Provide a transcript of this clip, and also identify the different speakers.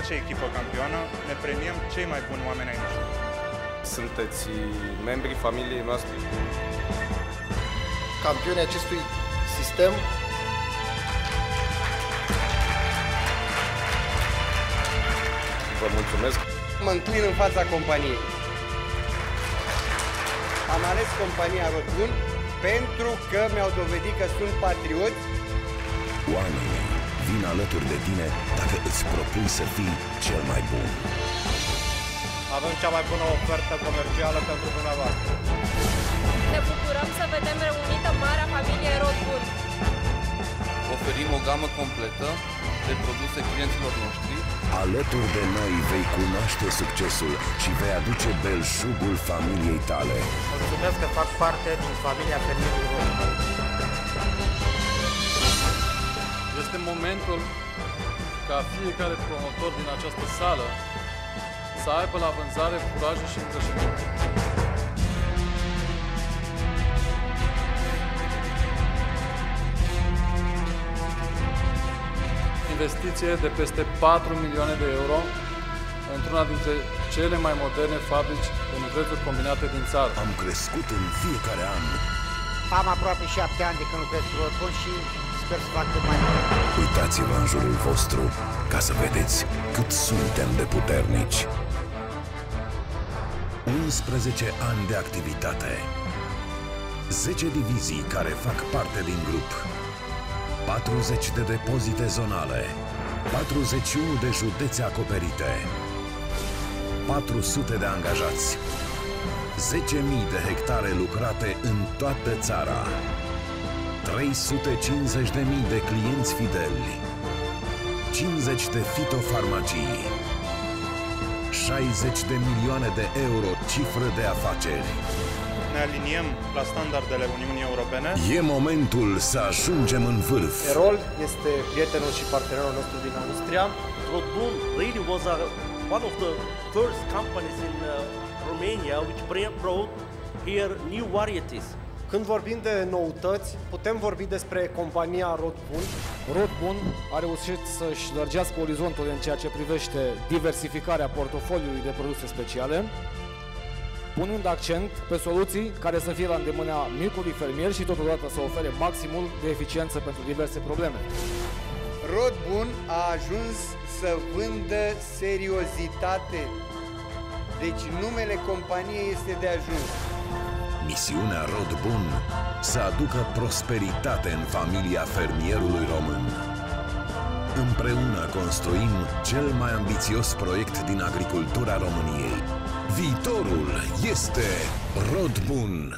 Speaker 1: orice echipă campioană, ne premiem cei mai buni oameni ai noștri.
Speaker 2: Sunteți membrii familiei noastre.
Speaker 3: Campionii acestui sistem
Speaker 2: Vă mulțumesc.
Speaker 3: mă înclin în fața companiei. Am ales compania Rotbun pentru că mi-au dovedit că sunt patrioți
Speaker 4: Oamenii vin alături de tine dacă îți propui să fii cel mai bun.
Speaker 1: Avem cea mai bună ofertă comercială pentru dumneavoastră.
Speaker 5: Ne bucurăm să vedem reunită marea familie Rodbun.
Speaker 6: Oferim o gamă completă de produse clienților noștri
Speaker 4: Alături de noi vei cunoaște succesul și vei aduce belșugul familiei tale.
Speaker 7: Mulțumesc că fac parte din familia fermierului Rodbun.
Speaker 8: Ca fiecare promotor din această sală să aibă la vânzare curajul și încrășământul. Investiție de peste 4 milioane de euro într-una dintre cele mai moderne fabrici de nutrețuri combinate din țară.
Speaker 4: Am crescut în fiecare an.
Speaker 7: Am aproape șapte ani de când lucrez cu Rodbun și sper să fac cât mai mult.
Speaker 4: Uitați-vă în jurul vostru ca să vedeți cât suntem de puternici. 11 ani de activitate. 10 divizii care fac parte din grup. 40 de depozite zonale. 41 de județe acoperite. 400 de angajați. 10.000 de hectare lucrate în toată țara. 350.000 de clienți fideli. 50 de fitofarmacii. 60 de milioane de euro cifră de afaceri.
Speaker 1: Ne aliniem la standardele Uniunii Europene.
Speaker 4: E momentul să ajungem în vârf.
Speaker 3: Erol este prietenul și partenerul nostru din Austria.
Speaker 9: Rodbun really was a, one of the first companies in uh, Romania which br- brought here new varieties.
Speaker 10: Când vorbim de noutăți, putem vorbi despre compania Rodbun. Rodbun a reușit să-și lărgească orizontul în ceea ce privește diversificarea portofoliului de produse speciale, punând accent pe soluții care să fie la îndemâna micului fermier și totodată să ofere maximul de eficiență pentru diverse probleme.
Speaker 3: Rodbun a ajuns să vândă seriozitate. Deci numele companiei este de ajuns.
Speaker 4: Misiunea Rod Bun să aducă prosperitate în familia fermierului român. Împreună construim cel mai ambițios proiect din agricultura României. Viitorul este Rod Bun.